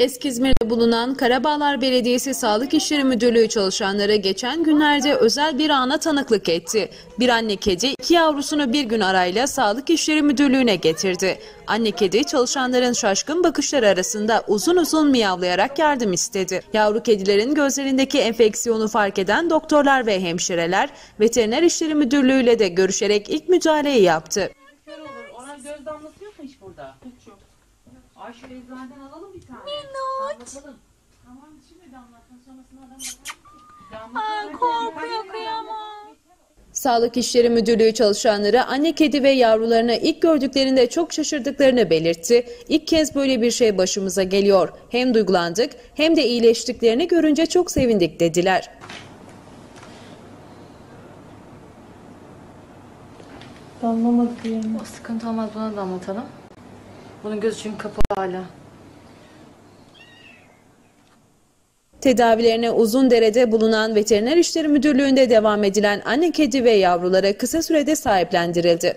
Eskizmir'de bulunan Karabağlar Belediyesi Sağlık İşleri Müdürlüğü çalışanları geçen günlerde özel bir ana tanıklık etti. Bir anne kedi iki yavrusunu bir gün arayla Sağlık İşleri Müdürlüğü'ne getirdi. Anne kedi çalışanların şaşkın bakışları arasında uzun uzun miyavlayarak yardım istedi. Yavru kedilerin gözlerindeki enfeksiyonu fark eden doktorlar ve hemşireler Veteriner İşleri Müdürlüğü ile de görüşerek ilk müdahaleyi yaptı. Olur. Ona göz damlası yok mu hiç burada? Hiç yok. Ay şu eczaneden alalım bir tane. Damlatalım. Tamam şimdi damlatın sonrasında adam bakar. Ay korkuyor kıyamam. Sağlık İşleri Müdürlüğü çalışanları anne kedi ve yavrularını ilk gördüklerinde çok şaşırdıklarını belirtti. İlk kez böyle bir şey başımıza geliyor. Hem duygulandık hem de iyileştiklerini görünce çok sevindik dediler. Damlamadı yani. O sıkıntı olmaz buna da anlatalım. Bunun gözü çünkü kapalı hala. Tedavilerine Uzundere'de bulunan Veteriner İşleri Müdürlüğü'nde devam edilen anne kedi ve yavruları kısa sürede sahiplendirildi.